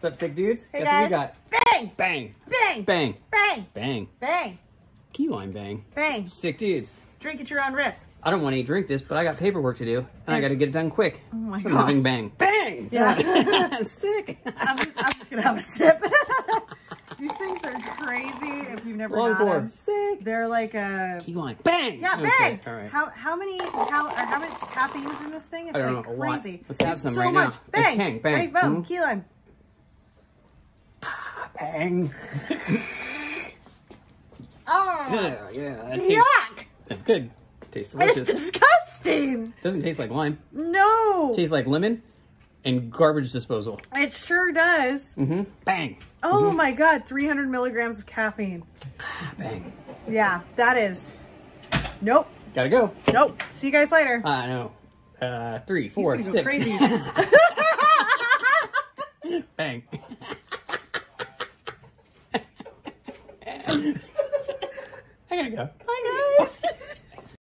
What's up, sick dudes? Hey Guess what we guys. got? Bang! Bang, Bang! bang, Bang! bang. Bang! Key lime bang. Bang! Sick dudes. Drink at your own risk. I don't want to drink this, but I got paperwork to do, and I got to get it done quick. Oh my so God. having bang, bang. Yeah. sick. I'm just, I'm just gonna have a sip. These things are crazy if you've never Long pour. them. Sick. They're like a Key lime, bang. yeah, Okay, bang. All right. How how many how how much caffeine is in this thing? It's I don't like know, crazy. Let's have some so right now. much. Let's Bang! bang, bang. Right, boom. Mhm. Key lime. Bang. Oh, Yeah, yeah. That tastes, yuck! that's good. Tastes It's delicious. disgusting. Doesn't taste like lime. No, Tastes like lemon and garbage disposal. it sure does. Mm-hmm. Bang. Oh my god, 300 milligrams of caffeine. Bang. Yeah, that is. Nope. Gotta go. Nope. See you guys later. I know. Uh, three, four, He's six. go crazy. Bang. I gotta go. Bye, guys.